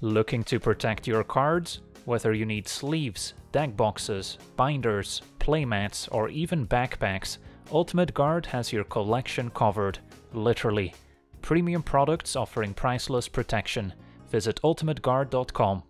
Looking to protect your cards? Whether you need sleeves, deck boxes, binders, playmats, or even backpacks, Ultimate Guard has your collection covered. Literally. Premium products offering priceless protection. Visit ultimateguard.com.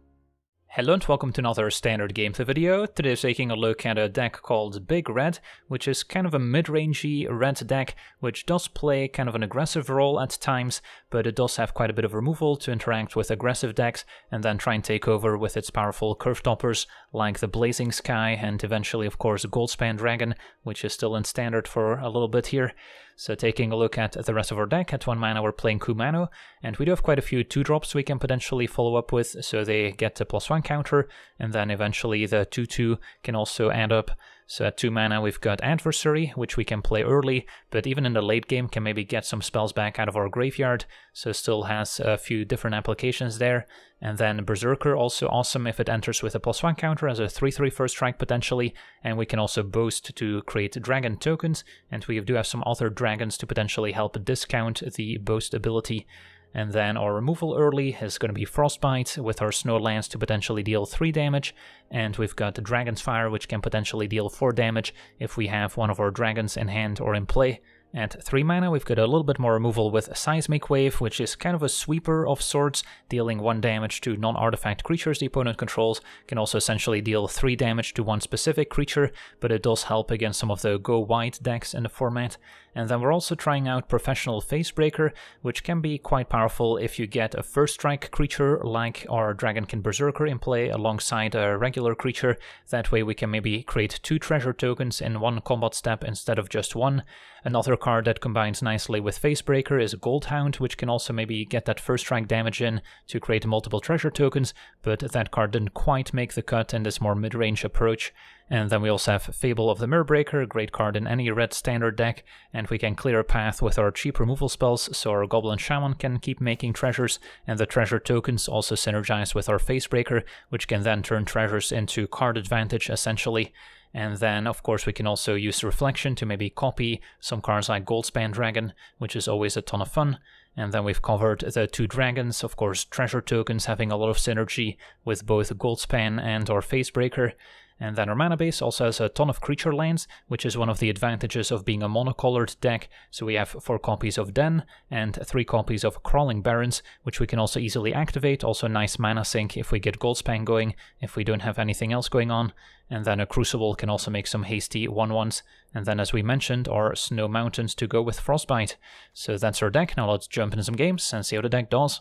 Hello and welcome to another standard gameplay video. Today is taking a look at a deck called Big Red, which is kind of a mid-rangey red deck, which does play kind of an aggressive role at times, but it does have quite a bit of removal to interact with aggressive decks and then try and take over with its powerful curve toppers like the Blazing Sky and eventually of course Goldspan Dragon, which is still in standard for a little bit here. So taking a look at the rest of our deck, at 1 mana we're playing Kumano, and we do have quite a few 2-drops we can potentially follow up with, so they get a plus 1 counter, and then eventually the 2-2 can also add up. So at 2 mana we've got Adversary, which we can play early, but even in the late game can maybe get some spells back out of our graveyard, so still has a few different applications there. And then Berserker, also awesome if it enters with a plus 1 counter as a 3-3 first strike potentially, and we can also boast to create dragon tokens, and we do have some other dragons to potentially help discount the boast ability. And then our removal early is going to be Frostbite with our Snow Lance to potentially deal 3 damage. And we've got Dragon's Fire which can potentially deal 4 damage if we have one of our dragons in hand or in play. At 3 mana, we've got a little bit more removal with Seismic Wave, which is kind of a sweeper of sorts, dealing 1 damage to non-artifact creatures the opponent controls, can also essentially deal 3 damage to one specific creature, but it does help against some of the go-wide decks in the format. And then we're also trying out Professional Facebreaker, which can be quite powerful if you get a first strike creature like our Dragonkin Berserker in play alongside a regular creature. That way we can maybe create two treasure tokens in one combat step instead of just one. Another card that combines nicely with Facebreaker is Goldhound, which can also maybe get that first strike damage in to create multiple treasure tokens, but that card didn't quite make the cut in this more mid-range approach. And then we also have Fable of the Mirrorbreaker, a great card in any red standard deck, and we can clear a path with our cheap removal spells, so our Goblin Shaman can keep making treasures, and the treasure tokens also synergize with our Facebreaker, which can then turn treasures into card advantage essentially. And then, of course, we can also use Reflection to maybe copy some cards like Goldspan Dragon, which is always a ton of fun. And then we've covered the two dragons, of course, treasure tokens having a lot of synergy with both Goldspan and our Facebreaker. And then our mana base also has a ton of creature lands, which is one of the advantages of being a monocolored deck. So we have 4 copies of Den and 3 copies of Crawling Barrens, which we can also easily activate. Also nice mana sink if we get Goldspan going, if we don't have anything else going on. And then a Crucible can also make some hasty 1-1s. And then as we mentioned, our Snow Mountains to go with Frostbite. So that's our deck. Now let's jump into some games and see how the deck does.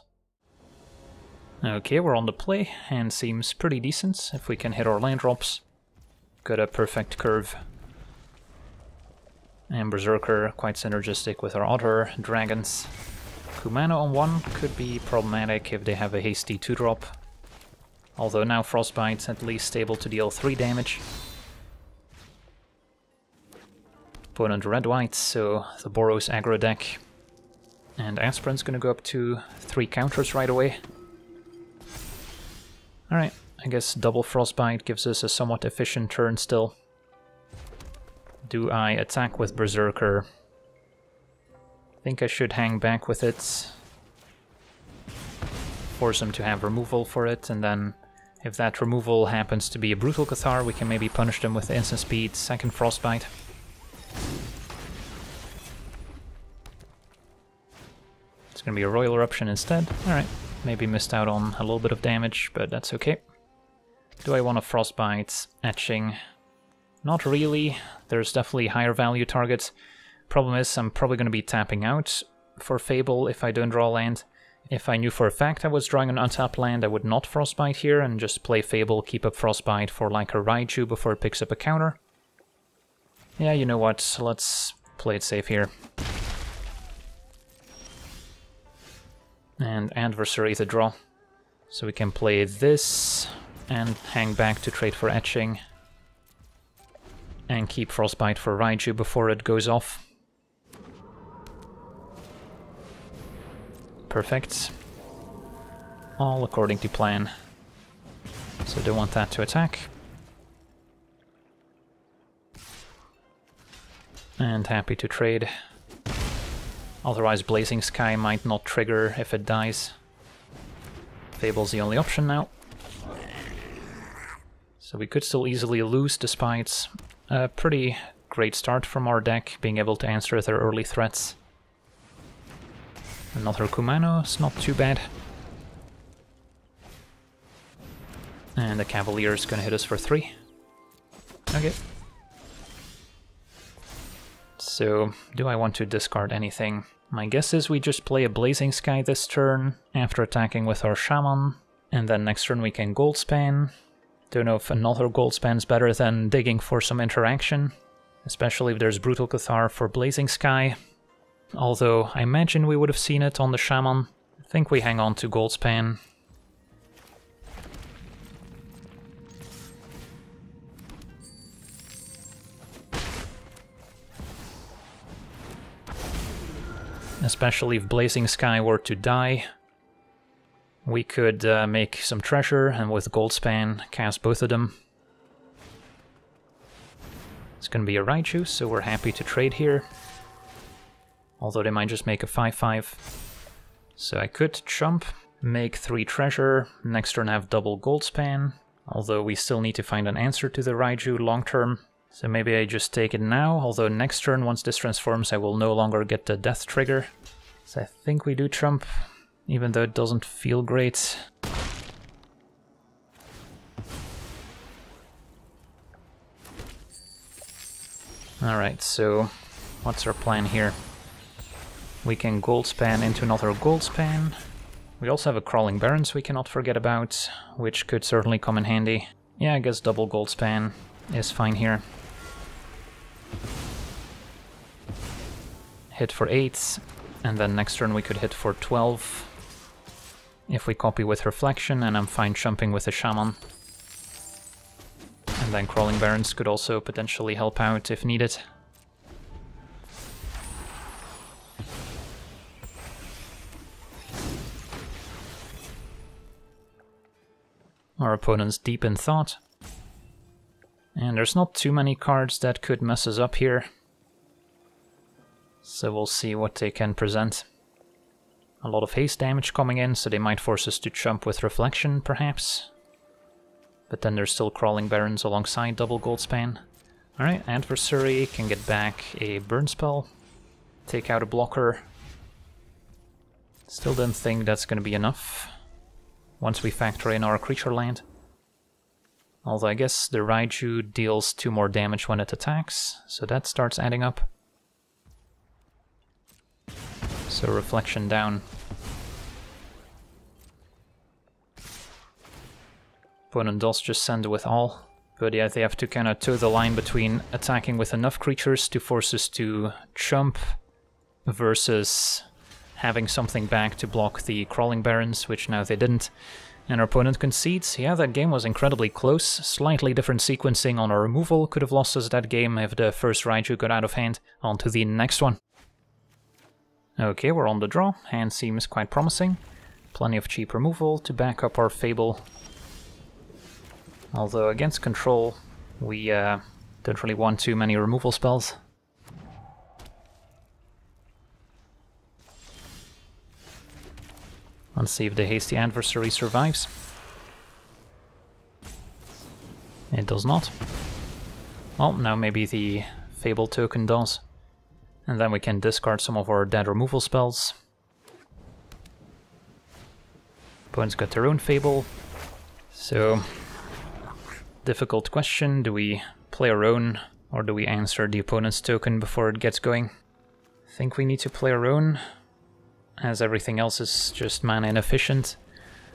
Okay, we're on the play, and seems pretty decent if we can hit our land drops. Got a perfect curve. And Berserker quite synergistic with our other dragons. Kumano on one could be problematic if they have a hasty 2-drop. Although now Frostbite's at least able to deal 3 damage. Opponent red-white, so the Boros aggro deck. And Aspirant's gonna go up to 3 counters right away. Alright, I guess double Frostbite gives us a somewhat efficient turn still. Do I attack with Berserker? I think I should hang back with it. Force him to have removal for it, and then if that removal happens to be a Brutal Cathar, we can maybe punish them with instant speed, second Frostbite. It's gonna be a Royal Eruption instead. Alright, maybe missed out on a little bit of damage, but that's okay. Do I want a Frostbite Etching? Not really. There's definitely higher value targets. Problem is, I'm probably going to be tapping out for Fable if I don't draw land. If I knew for a fact I was drawing an untapped land, I would not Frostbite here and just play Fable, keep up Frostbite for like a Raiju before it picks up a counter. Yeah, you know what, let's play it safe here. And Adversary the draw. So we can play this, and hang back to trade for etching. And keep Frostbite for Raiju before it goes off. Perfect. All according to plan. So don't want that to attack. And happy to trade. Otherwise Blazing Sky might not trigger if it dies. Fable's the only option now. So we could still easily lose despite a pretty great start from our deck, being able to answer their early threats. Another Kumano is not too bad. And the Cavalier is gonna hit us for three. Okay. So, do I want to discard anything? My guess is we just play a Blazing Sky this turn, after attacking with our Shaman, and then next turn we can Goldspan, don't know if another Goldspan's better than digging for some interaction, especially if there's Brutal Cathar for Blazing Sky. Although I imagine we would have seen it on the Shaman. I think we hang on to Goldspan. Especially if Blazing Sky were to die, we could uh, make some treasure and with Goldspan cast both of them. It's gonna be a Raiju, so we're happy to trade here. Although they might just make a 5-5. So I could chump, make 3 treasure, next turn have double Goldspan. Although we still need to find an answer to the Raiju long term. So maybe I just take it now, although next turn once this transforms I will no longer get the death trigger. So I think we do chump even though it doesn't feel great. Alright, so what's our plan here? We can Goldspan into another Goldspan. We also have a Crawling Barrens we cannot forget about, which could certainly come in handy. Yeah, I guess double Goldspan is fine here. Hit for 8, and then next turn we could hit for 12 if we copy with Reflection, and I'm fine jumping with a Shaman. And then Crawling Barrens could also potentially help out if needed. Our opponent's deep in thought. And there's not too many cards that could mess us up here. So we'll see what they can present. A lot of haste damage coming in, so they might force us to jump with Reflection, perhaps. But then there's still Crawling Barrens alongside Double Goldspan. Alright, Adversary can get back a Burn Spell, take out a blocker. Still don't think that's gonna be enough, once we factor in our creature land. Although I guess the Raiju deals 2 more damage when it attacks, so that starts adding up. So reflection down. Opponent does just send with all. But yeah, they have to kind of toe the line between attacking with enough creatures to force us to jump versus having something back to block the Crawling Barrens, which now they didn't. And our opponent concedes. Yeah, that game was incredibly close. Slightly different sequencing on our removal could have lost us that game if the first Raiju got out of hand. On to the next one. Okay, we're on the draw. and seems quite promising. Plenty of cheap removal to back up our Fable. Although against control, we uh, don't really want too many removal spells. Let's see if the Hasty Adversary survives. It does not. Well, now maybe the Fable token does. And then we can discard some of our dead removal spells. Opponent's got their own Fable. So, difficult question. Do we play our own or do we answer the opponent's token before it gets going? I think we need to play our own, as everything else is just mana inefficient.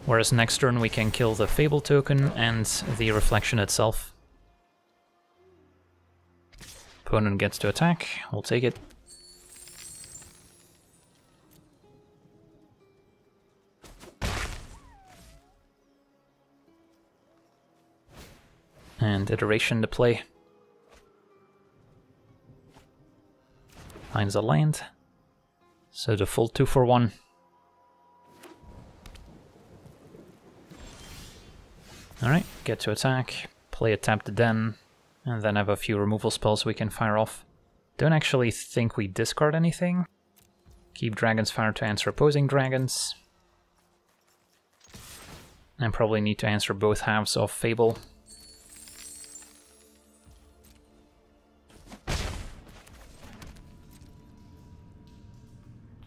Whereas next turn we can kill the Fable token and the Reflection itself. Opponent gets to attack, we'll take it. And iteration to play. Finds a land. So the full 2 for 1. Alright, get to attack, play a tapped den, and then have a few removal spells we can fire off. Don't actually think we discard anything. Keep Dragon's Fire to answer opposing dragons. And probably need to answer both halves of Fable.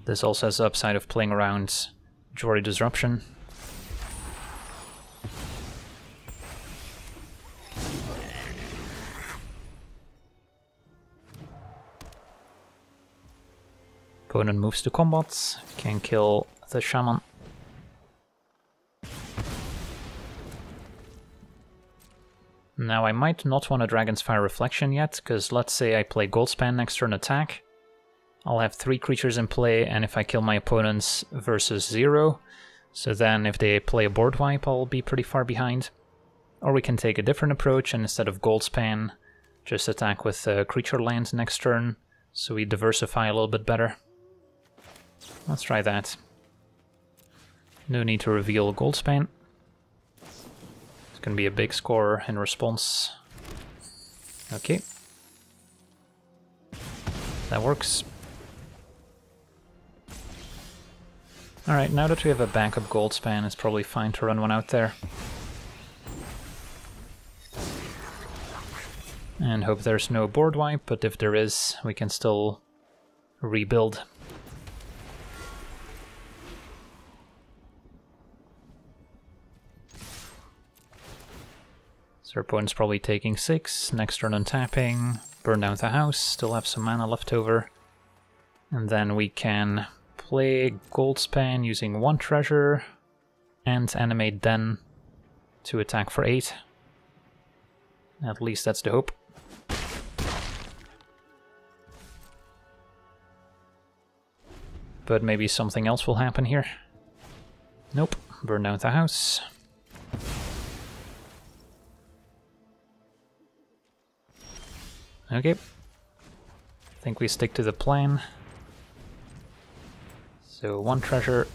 This also has the upside of playing around Jwari Disruption. Opponent moves to combat, can kill the Shaman. Now I might not want a Dragon's Fire Reflection yet, because let's say I play Goldspan next turn attack. I'll have three creatures in play, and if I kill my opponents versus zero, so then if they play a board wipe, I'll be pretty far behind. Or we can take a different approach, and instead of Goldspan, just attack with uh, creature lands next turn, so we diversify a little bit better. Let's try that. No need to reveal Goldspan. It's gonna be a big score in response. Okay. That works. Alright, now that we have a backup Goldspan, it's probably fine to run one out there. And hope there's no board wipe, but if there is, we can still rebuild. So our opponent's probably taking 6, next turn untapping, burn down the house, still have some mana left over. And then we can play Goldspan using one treasure and animate Den to attack for 8. At least that's the hope. But maybe something else will happen here. Nope, burn down the house. Okay. I think we stick to the plan. So one treasure,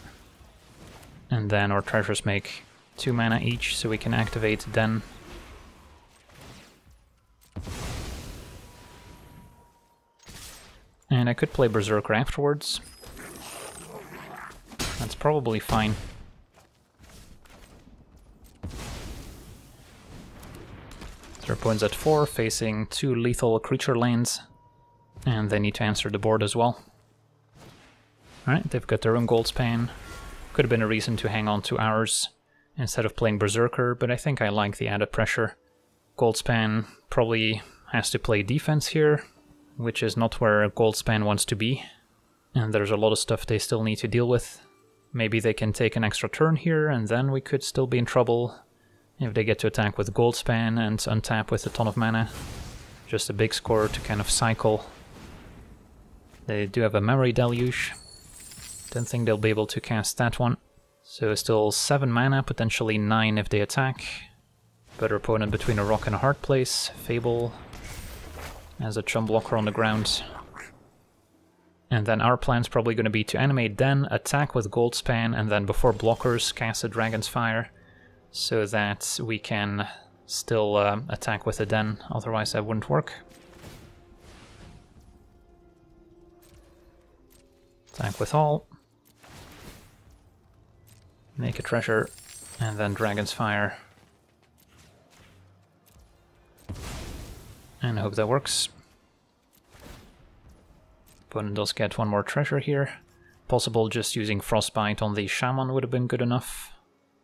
and then our treasures make two mana each, so we can activate Den. And I could play Berserker afterwards. That's probably fine. Their opponent's at 4, facing two lethal creature lands, and they need to answer the board as well. Alright, they've got their own Goldspan. Could have been a reason to hang on to ours instead of playing Berserker, but I think I like the added pressure. Goldspan probably has to play defense here, which is not where Goldspan wants to be. And there's a lot of stuff they still need to deal with. Maybe they can take an extra turn here, and then we could still be in trouble if they get to attack with Goldspan and untap with a ton of mana. Just a big score to kind of cycle. They do have a Memory Deluge. Don't think they'll be able to cast that one. So still 7 mana, potentially 9 if they attack. Better opponent between a rock and a hard place. Fable as a chum blocker on the ground. And then our plan's probably going to be to animate Den, attack with Goldspan, and then before blockers cast a Dragon's Fire so that we can still uh, attack with a den, otherwise that wouldn't work. Attack with all. Make a treasure, and then Dragon's Fire. And I hope that works. Opponent does get one more treasure here. Possible just using Frostbite on the Shaman would have been good enough.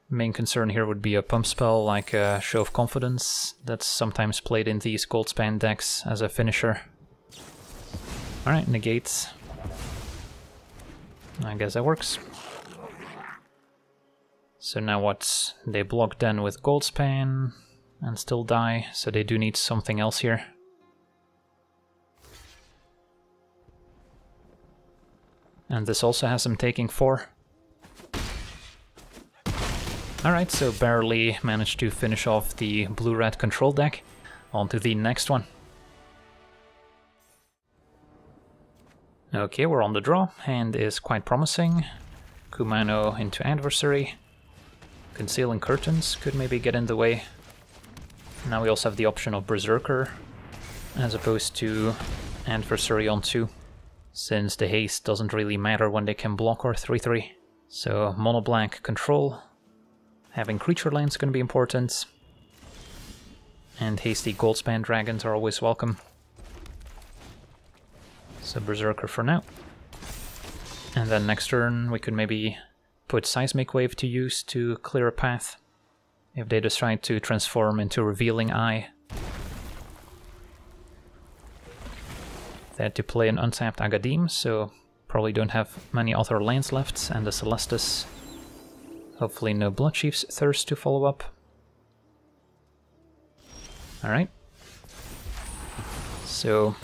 Main concern here would be a pump spell like a Show of Confidence that's sometimes played in these Goldspan decks as a finisher. Alright, negates. I guess that works. So now what? They block Den with Goldspan and still die, so they do need something else here. And this also has them taking 4. Alright, so barely managed to finish off the blue-red control deck. On to the next one. Okay, we're on the draw. Hand is quite promising. Kumano into adversary. Concealing curtains could maybe get in the way. Now we also have the option of Berserker, as opposed to adversary on 2, since the haste doesn't really matter when they can block our 3-3. So mono black control Having creature lands going to be important. And hasty goldspan dragons are always welcome. So Berserker for now. And then next turn we could maybe put Seismic Wave to use to clear a path. If they decide to transform into Revealing Eye. They had to play an untapped Agadeem, so probably don't have many other lands left, and the Celestus. Hopefully no Bloodchief's Thirst to follow up. Alright. So,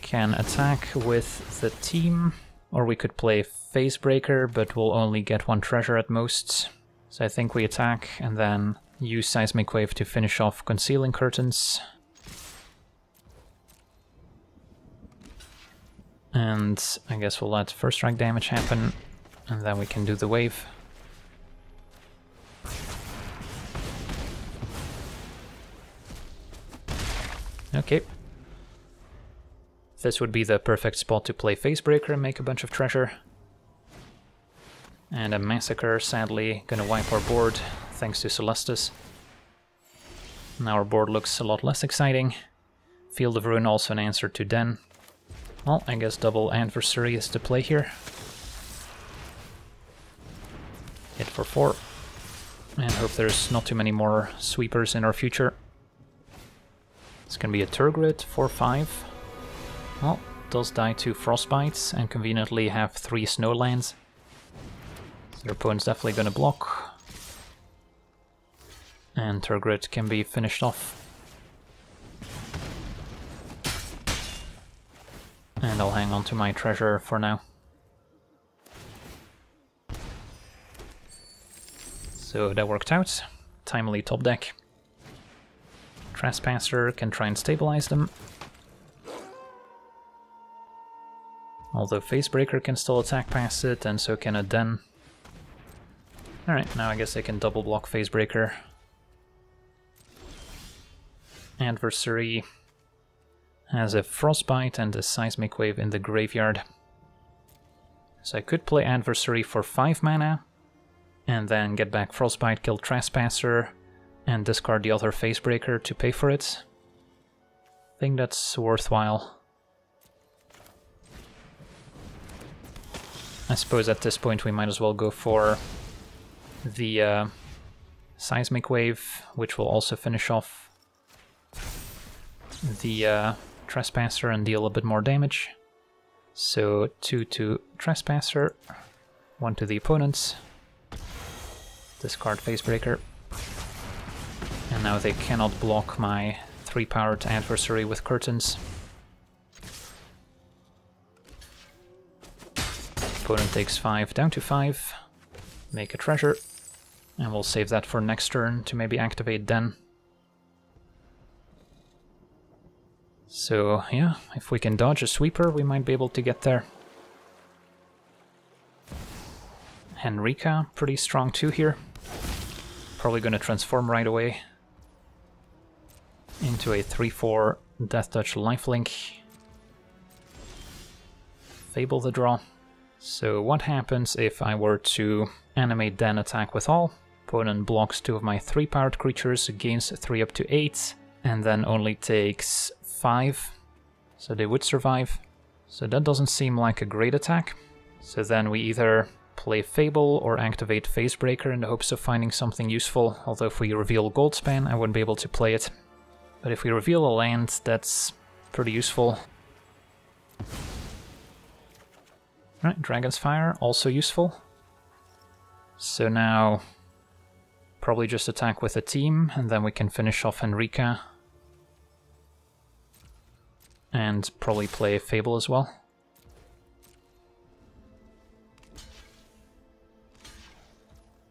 can attack with the team, or we could play Facebreaker, but we'll only get one treasure at most. So I think we attack and then use Seismic Wave to finish off Concealing Curtains. And I guess we'll let first strike damage happen, and then we can do the wave. Okay. This would be the perfect spot to play Facebreaker and make a bunch of treasure. And a Massacre, sadly, gonna wipe our board, thanks to Celestus. Now our board looks a lot less exciting. Field of Ruin also an answer to Den. Well, I guess double Adversary is to play here. Hit for four. And hope there's not too many more sweepers in our future. It's gonna be a Tergrid, 4-5. Well, does die to Frostbites and conveniently have three Snowlands. Their opponent's definitely gonna block. And Tergrid can be finished off. And I'll hang on to my treasure for now. So that worked out. Timely top deck. Trespasser can try and stabilize them. Although Facebreaker can still attack past it, and so can a Den. Alright, now I guess I can double block Facebreaker. Adversary has a Frostbite and a Seismic Wave in the graveyard. So I could play Adversary for 5 mana, and then get back Frostbite, kill Trespasser, and discard the other Facebreaker to pay for it. I think that's worthwhile. I suppose at this point we might as well go for the uh, Seismic Wave, which will also finish off the uh, Trespasser and deal a bit more damage. So 2 to Trespasser, 1 to the opponents, discard facebreaker. And now they cannot block my 3 powered adversary with curtains. Opponent takes 5 down to 5, make a treasure, and we'll save that for next turn to maybe activate Den. So yeah, if we can dodge a sweeper, we might be able to get there. Henrika, pretty strong too here. Probably gonna transform right away into a 3-4 Death Touch lifelink. Fable the draw. So what happens if I were to animate Den attack with all? Opponent blocks two of my 3-powered creatures, gains 3 up to 8, and then only takes 5. So they would survive. So that doesn't seem like a great attack. So then we either play Fable or activate Facebreaker in the hopes of finding something useful, although if we reveal Goldspan I wouldn't be able to play it. But if we reveal a land, that's pretty useful. Right, Dragon's Fire, also useful. So now, probably just attack with a team, and then we can finish off Henrika. And probably play Fable as well.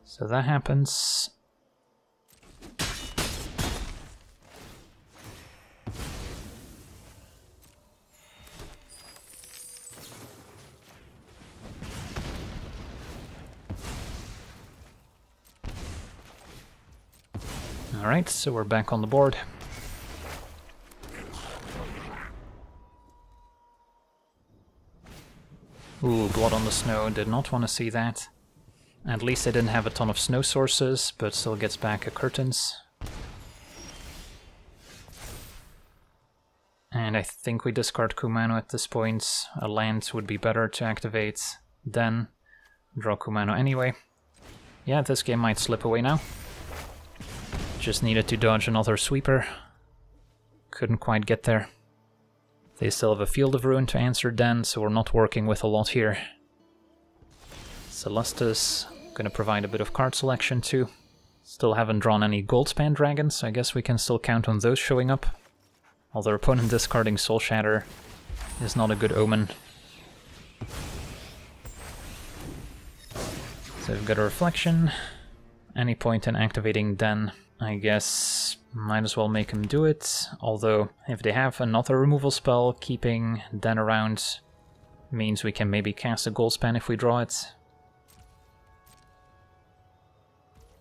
So that happens. Alright, so we're back on the board. Ooh, blood on the snow, did not want to see that. At least they didn't have a ton of snow sources, but still gets back a curtains. And I think we discard Kumano at this point. A land would be better to activate then draw Kumano anyway. Yeah, this game might slip away now. Just needed to dodge another sweeper. Couldn't quite get there. They still have a Field of Ruin to answer Den, so we're not working with a lot here. Celestus, gonna provide a bit of card selection too. Still haven't drawn any Goldspan Dragons, so I guess we can still count on those showing up. Although opponent discarding Soul Shatter is not a good omen. So we've got a Reflection. Any point in activating Den, I guess might as well make him do it. Although, if they have another removal spell, keeping Den around means we can maybe cast a Goldspan if we draw it.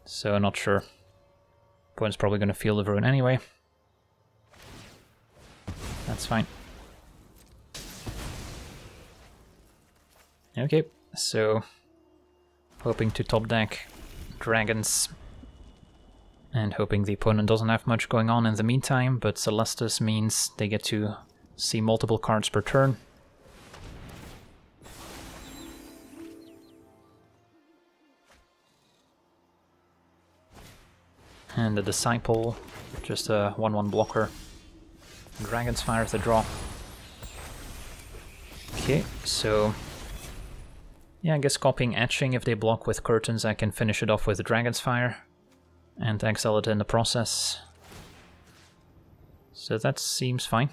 So, not sure. Opponent's probably going to feel the Ruin anyway. That's fine. Okay, so hoping to top deck dragons and hoping the opponent doesn't have much going on in the meantime, but Celestus means they get to see multiple cards per turn. And the Disciple, just a 1-1 blocker. Dragon's Fire is the draw. Okay, so... Yeah, I guess copying Etching, if they block with Curtains, I can finish it off with Dragon's Fire and exile it in the process. So that seems fine.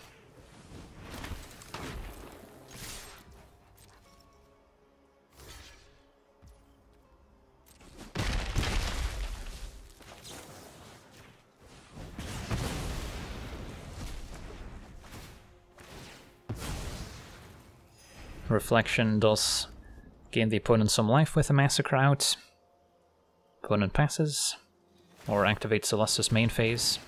Reflection does gain the opponent some life with a Massacre out. Opponent passes or activate Celestus main phase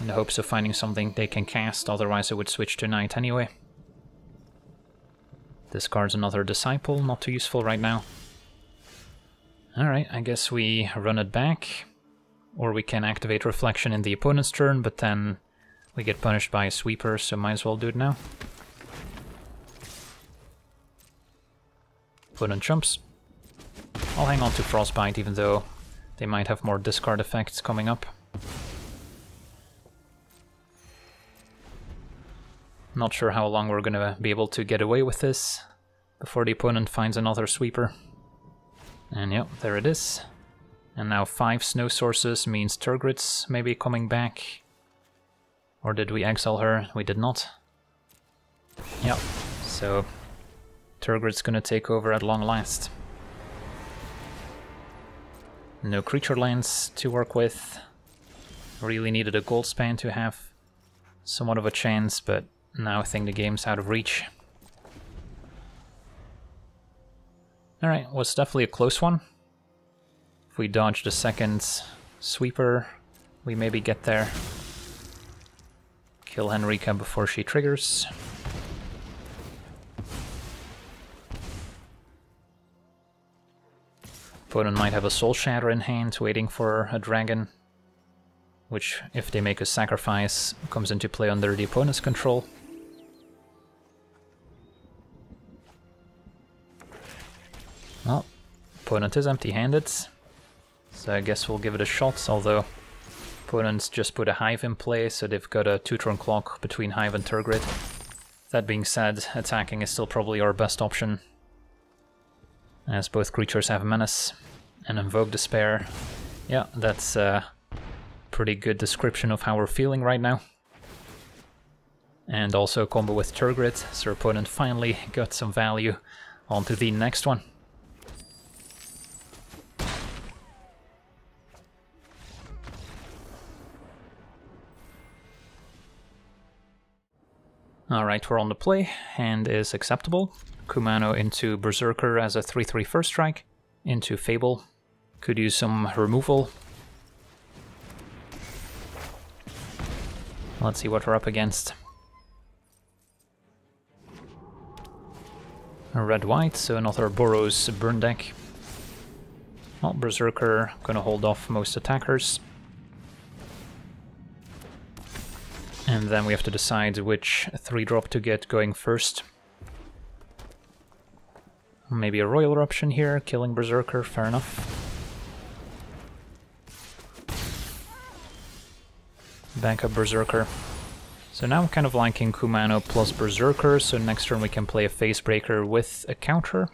in the hopes of finding something they can cast, otherwise I would switch to Night anyway. Discards another Disciple, not too useful right now. Alright, I guess we run it back, or we can activate Reflection in the opponent's turn, but then we get punished by a Sweeper, so might as well do it now. Opponent jumps. I'll hang on to Frostbite even though they might have more discard effects coming up. Not sure how long we're gonna be able to get away with this before the opponent finds another sweeper. And yep, there it is. And now five snow sources means Tergrid's maybe coming back. Or did we exile her? We did not. Yep, so Tergrid's gonna take over at long last. No creature lands to work with. Really needed a Goldspan to have somewhat of a chance, but now I think the game's out of reach. Alright, was definitely a close one. If we dodge the second sweeper, we maybe get there. Kill Henrika before she triggers. Opponent might have a Soul Shatter in hand, waiting for a dragon, which, if they make a sacrifice, comes into play under the opponent's control. Well, opponent is empty-handed, so I guess we'll give it a shot, although opponents just put a Hive in play, so they've got a two-turn clock between Hive and Tergrid. That being said, attacking is still probably our best option as both creatures have Menace and Invoke Despair. Yeah, that's a pretty good description of how we're feeling right now. And also combo with Tergrid, so our opponent finally got some value onto the next one. Alright, we're on the play, hand is acceptable. Kumano into Berserker as a 3-3 first strike, into Fable. Could use some removal. Let's see what we're up against. Red-white, so another Boros burn deck. Well, Berserker gonna hold off most attackers. And then we have to decide which 3-drop to get going first. Maybe a Royal Eruption here, killing Berserker, fair enough. Back up Berserker. So now I'm kind of liking Kumano plus Berserker, so next turn we can play a Facebreaker with a counter.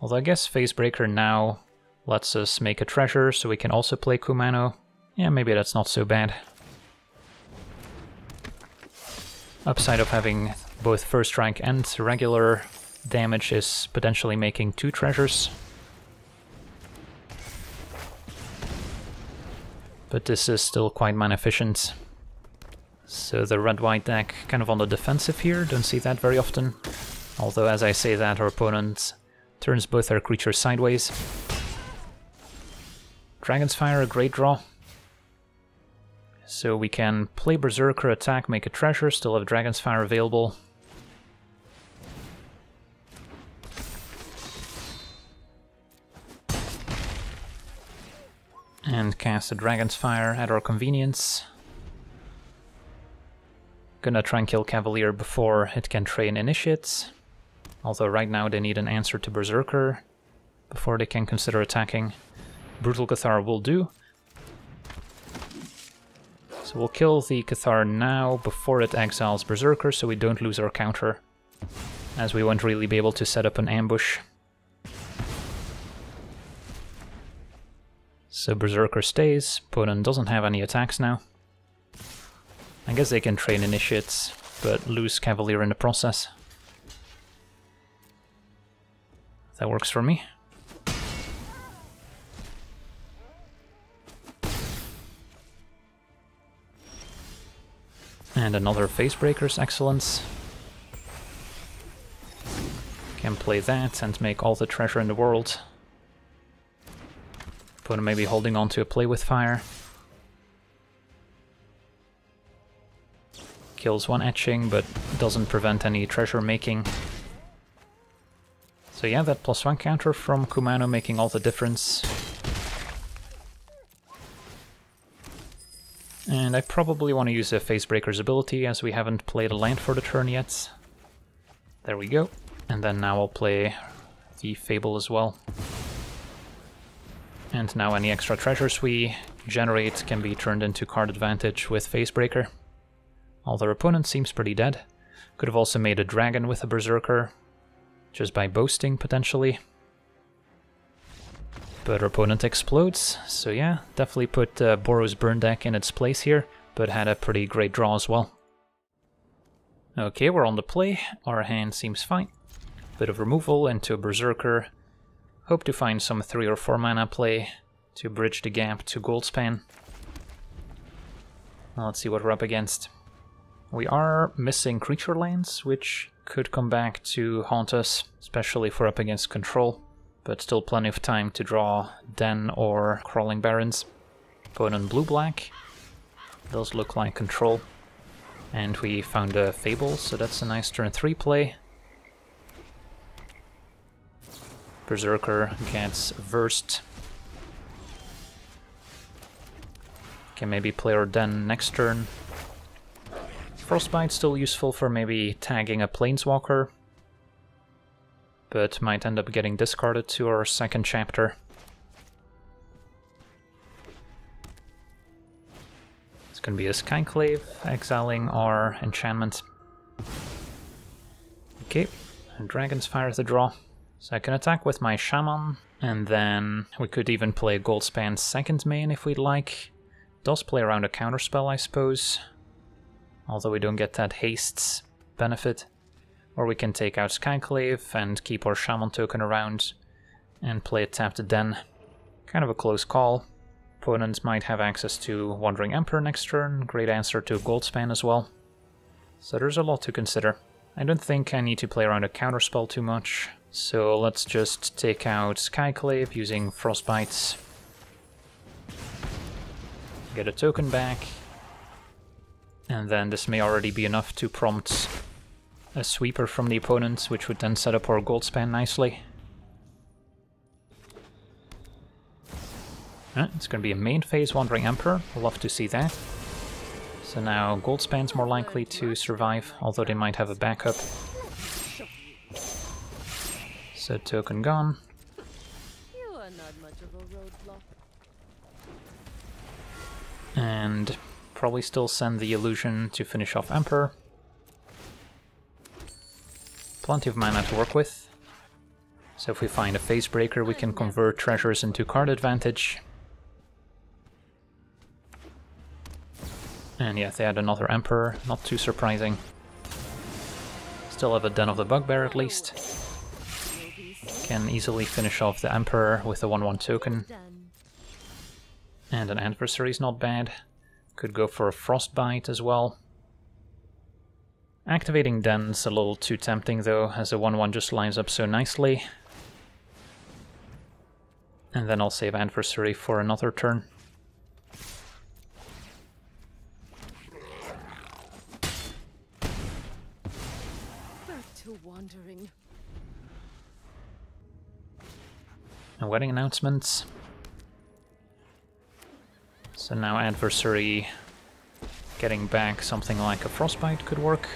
Although I guess Facebreaker now lets us make a treasure, so we can also play Kumano. Yeah, maybe that's not so bad. Upside of having both first rank and regular damage is potentially making two treasures. But this is still quite mana efficient. So the red-white deck kind of on the defensive here, don't see that very often. Although as I say that, our opponent turns both our creatures sideways. Dragon's Fire, a great draw. So we can play Berserker, attack, make a treasure, still have Dragon's Fire available. And cast a Dragon's Fire at our convenience. Gonna try and kill Cavalier before it can train Initiates. Although right now they need an answer to Berserker before they can consider attacking. Brutal Cathar will do. So we'll kill the Cathar now before it exiles Berserker so we don't lose our counter. As we won't really be able to set up an ambush. So Berserker stays, opponent doesn't have any attacks now. I guess they can train initiates, but lose Cavalier in the process. That works for me. And another Facebreaker's Excellence. Can play that and make all the treasure in the world. Opponent maybe holding on to a Play with Fire. kills one etching, but doesn't prevent any treasure making. So yeah, that plus one counter from Kumano making all the difference. And I probably want to use a Facebreaker's ability, as we haven't played a land for the turn yet. There we go. And then now I'll play the Fable as well. And now any extra treasures we generate can be turned into card advantage with Facebreaker. Breaker. All their opponent seems pretty dead. Could have also made a dragon with a berserker, just by boasting potentially. But our opponent explodes, so yeah, definitely put uh, Boros Burn deck in its place here, but had a pretty great draw as well. Okay, we're on the play, our hand seems fine. Bit of removal into a Berserker. Hope to find some 3 or 4 mana play to bridge the gap to Goldspan. let's see what we're up against. We are missing creature lands, which could come back to haunt us, especially if we're up against control, but still plenty of time to draw Den or Crawling barons. Barrens. Opponent blue-black, those look like control. And we found a Fable, so that's a nice turn 3 play. Berserker gets versed. Can maybe play our Den next turn. Frostbite still useful for maybe tagging a Planeswalker, but might end up getting discarded to our second chapter. It's gonna be a Skyclave, exiling our enchantment. Okay, and Dragon's Fire the draw. So I can attack with my Shaman, and then we could even play Goldspan's second main if we'd like. Does play around a counterspell, I suppose although we don't get that hastes benefit. Or we can take out Skyclave and keep our Shaman token around and play a tapped Den. Kind of a close call. Opponents might have access to Wandering Emperor next turn, great answer to Goldspan as well. So there's a lot to consider. I don't think I need to play around a counterspell too much, so let's just take out Skyclave using Frostbites. Get a token back, and then this may already be enough to prompt a sweeper from the opponent, which would then set up our Goldspan nicely. Uh, it's going to be a main phase Wandering Emperor. Love to see that. So now Goldspan's more likely to survive, although they might have a backup. So token gone. And probably still send the illusion to finish off Emperor. Plenty of mana to work with. So if we find a Facebreaker, we can convert treasures into card advantage. And yeah, they had another Emperor, not too surprising. Still have a Den of the Bugbear at least. Can easily finish off the Emperor with a 1-1 token. And an Adversary is not bad. Could go for a Frostbite as well. Activating Den's a little too tempting though, as a 1-1 just lines up so nicely. And then I'll save Adversary for another turn. wandering. A wedding announcements. So now adversary getting back something like a frostbite could work.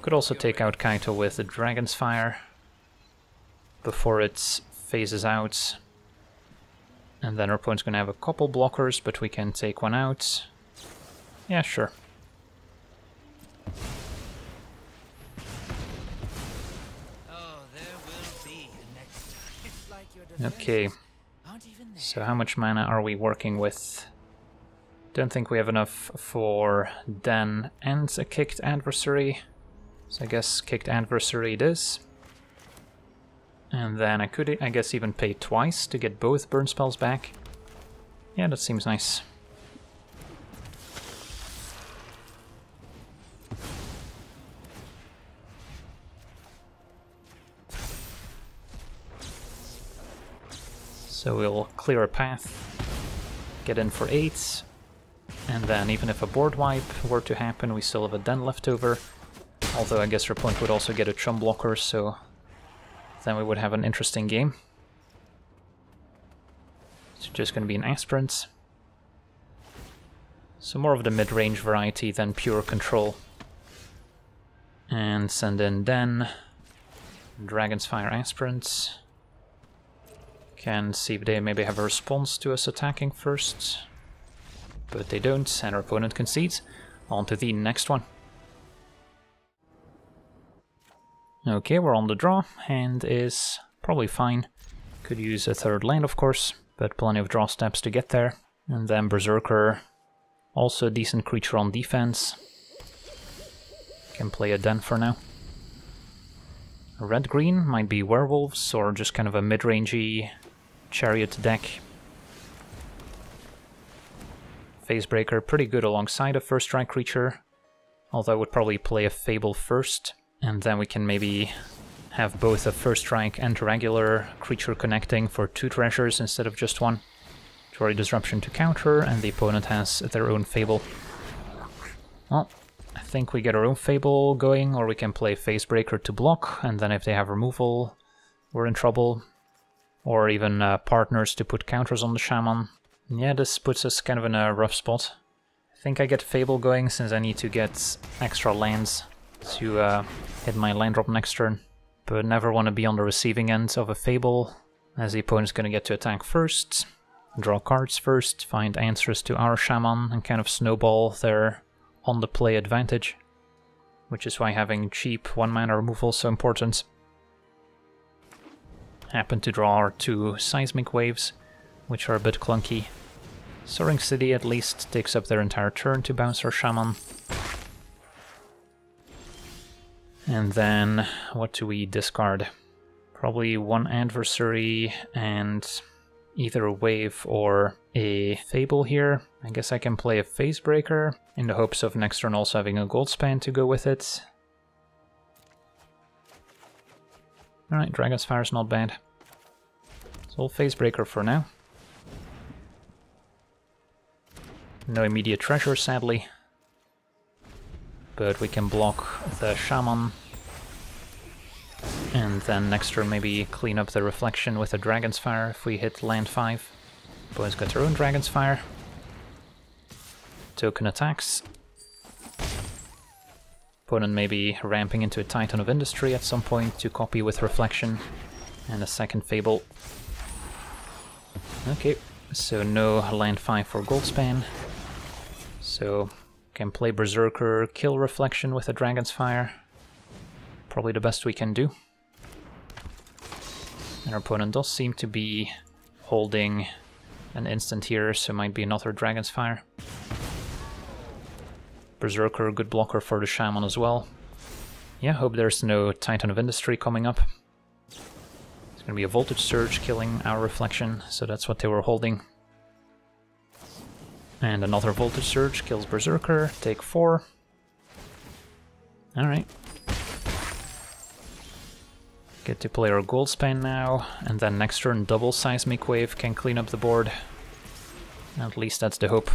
Could also take out Kaito with the Dragon's Fire before it phases out. And then our opponent's gonna have a couple blockers, but we can take one out. Yeah, sure. Okay. So how much mana are we working with? Don't think we have enough for Den and a kicked adversary. So I guess kicked adversary it is. And then I could, I guess, even pay twice to get both burn spells back. Yeah, that seems nice. So we'll clear a path, get in for 8, and then even if a board wipe were to happen, we still have a den left over. Although I guess opponent would also get a chum blocker, so then we would have an interesting game. It's just going to be an aspirant. So more of the mid-range variety than pure control. And send in Den, Dragon's Fire Aspirants. Can see if they maybe have a response to us attacking first. But they don't, and our opponent concedes. On to the next one. Okay, we're on the draw. and is probably fine. Could use a third land, of course, but plenty of draw steps to get there. And then Berserker, also a decent creature on defense. Can play a Den for now. Red-green might be werewolves, or just kind of a mid-rangey Chariot deck. Facebreaker, pretty good alongside a first strike creature. Although I would probably play a Fable first, and then we can maybe have both a first strike and regular creature connecting for two treasures instead of just one. Jwari Disruption to counter, and the opponent has their own Fable. Well, I think we get our own Fable going, or we can play Facebreaker to block, and then if they have removal, we're in trouble or even uh, partners to put counters on the shaman. Yeah, this puts us kind of in a rough spot. I think I get Fable going since I need to get extra lands to uh, hit my land drop next turn. But never want to be on the receiving end of a Fable, as the opponent's going to get to attack first, draw cards first, find answers to our shaman, and kind of snowball their on the play advantage. Which is why having cheap one mana removal is so important happen to draw our two seismic waves, which are a bit clunky. Soaring City at least takes up their entire turn to bounce our Shaman. And then, what do we discard? Probably one adversary and either a wave or a fable here. I guess I can play a Facebreaker in the hopes of next turn also having a Goldspan to go with it. Alright, Dragon's Fire's not bad. So Facebreaker for now. No immediate treasure, sadly. But we can block the Shaman. And then next turn maybe clean up the reflection with a Dragon's Fire if we hit land 5. Boy's got their own Dragon's Fire. Token attacks. Opponent maybe ramping into a Titan of Industry at some point to copy with Reflection. And a second Fable. Okay, so no land 5 for Goldspan. So can play Berserker, kill Reflection with a Dragon's Fire. Probably the best we can do. And our opponent does seem to be holding an instant here, so might be another Dragon's Fire. Berserker, good blocker for the Shaman as well. Yeah, hope there's no Titan of Industry coming up. It's gonna be a Voltage Surge killing our Reflection, so that's what they were holding. And another Voltage Surge kills Berserker, take four. Alright. Get to play our Goldspan now, and then next turn double Seismic Wave can clean up the board. At least that's the hope.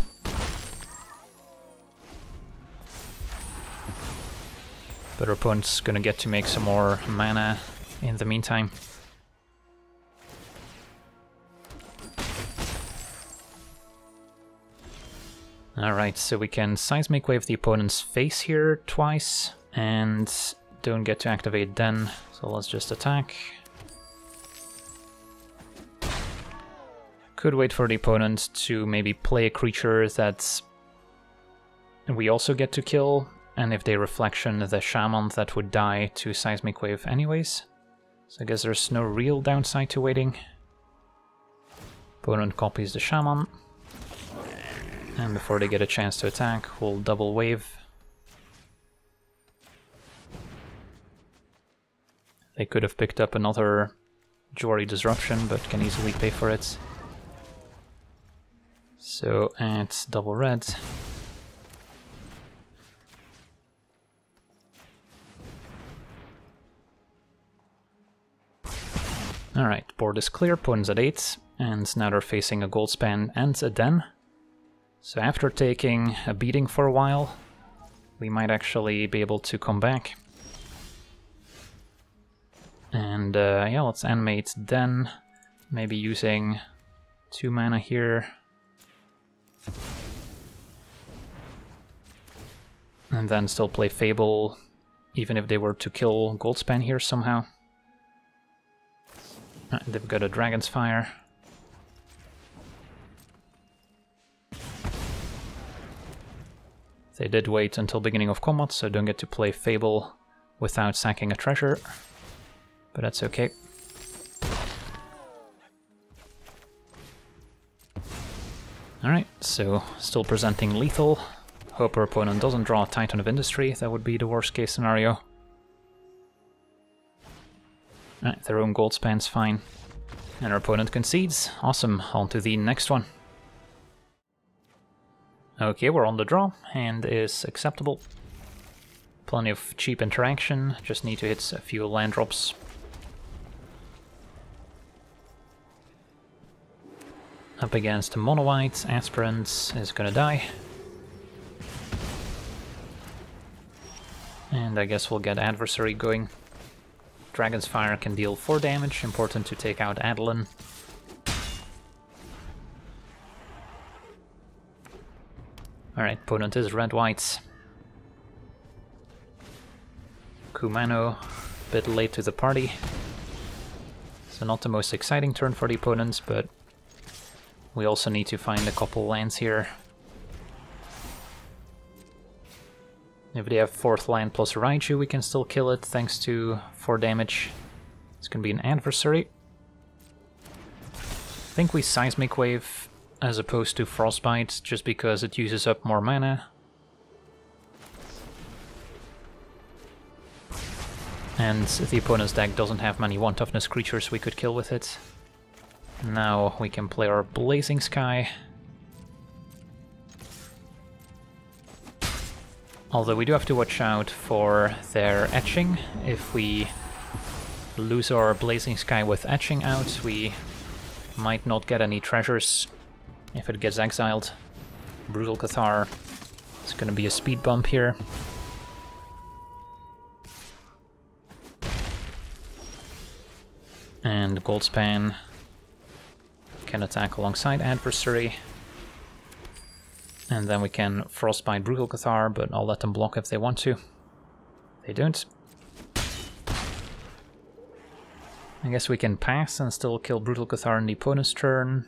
But our opponent's gonna get to make some more mana in the meantime. Alright, so we can Seismic Wave the opponent's face here twice, and don't get to activate Den, so let's just attack. Could wait for the opponent to maybe play a creature that we also get to kill, and if they reflection the shaman that would die to Seismic Wave anyways. So I guess there's no real downside to waiting. Opponent copies the shaman. And before they get a chance to attack, we'll double wave. They could have picked up another Jwari Disruption, but can easily pay for it. So it's double red. Alright, board is clear, opponent's at 8, and now they're facing a Goldspan and a Den. So after taking a beating for a while, we might actually be able to come back. And uh, yeah, let's animate Den, maybe using two mana here. And then still play Fable, even if they were to kill Goldspan here somehow. They've got a Dragon's Fire. They did wait until beginning of combat, so don't get to play Fable without sacking a treasure. But that's okay. Alright, so still presenting lethal. Hope our opponent doesn't draw a Titan of Industry, that would be the worst case scenario. Right, their own gold Goldspan's fine. And our opponent concedes. Awesome, on to the next one. Okay, we're on the draw, hand is acceptable. Plenty of cheap interaction, just need to hit a few land drops. Up against Mono White, Aspirant is gonna die. And I guess we'll get Adversary going. Dragon's Fire can deal 4 damage, important to take out Adeline. Alright, opponent is red-white. Kumano, a bit late to the party. So not the most exciting turn for the opponents, but we also need to find a couple lands here. If they have fourth land plus Raiju, we can still kill it thanks to 4 damage. It's gonna be an adversary. I think we Seismic Wave as opposed to Frostbite, just because it uses up more mana. And if the opponent's deck doesn't have many one toughness creatures we could kill with it. Now we can play our Blazing Sky. Although we do have to watch out for their etching. If we lose our Blazing Sky with etching out, we might not get any treasures if it gets exiled. Brutal Cathar. It's gonna be a speed bump here. And Goldspan can attack alongside adversary. And then we can Frostbite Brutal Cathar, but I'll let them block if they want to. They don't. I guess we can pass and still kill Brutal Cathar in the opponent's turn.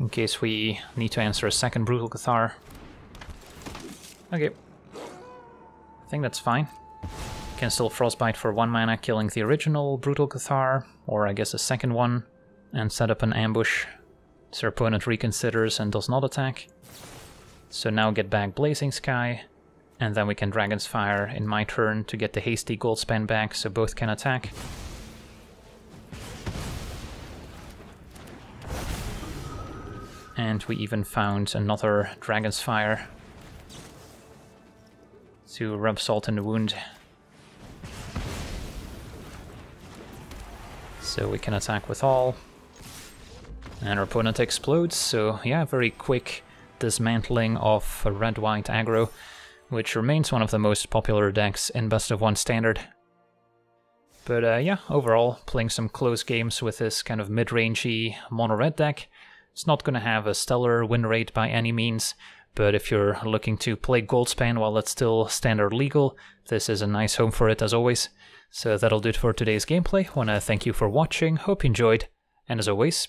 In case we need to answer a second Brutal Cathar. Okay. I think that's fine. Can still Frostbite for one mana, killing the original Brutal Cathar, or I guess a second one, and set up an ambush so opponent reconsiders and does not attack. So now get back Blazing Sky, and then we can Dragon's Fire in my turn to get the Hasty Gold Goldspan back so both can attack. And we even found another Dragon's Fire to rub salt in the wound. So we can attack with all. And our opponent explodes, so yeah, very quick dismantling of red-white aggro, which remains one of the most popular decks in Best of One Standard. But uh, yeah, overall, playing some close games with this kind of mid-rangey mono-red deck. It's not going to have a stellar win rate by any means, but if you're looking to play Goldspan while it's still standard legal, this is a nice home for it as always. So that'll do it for today's gameplay. Wanna thank you for watching, hope you enjoyed, and as always,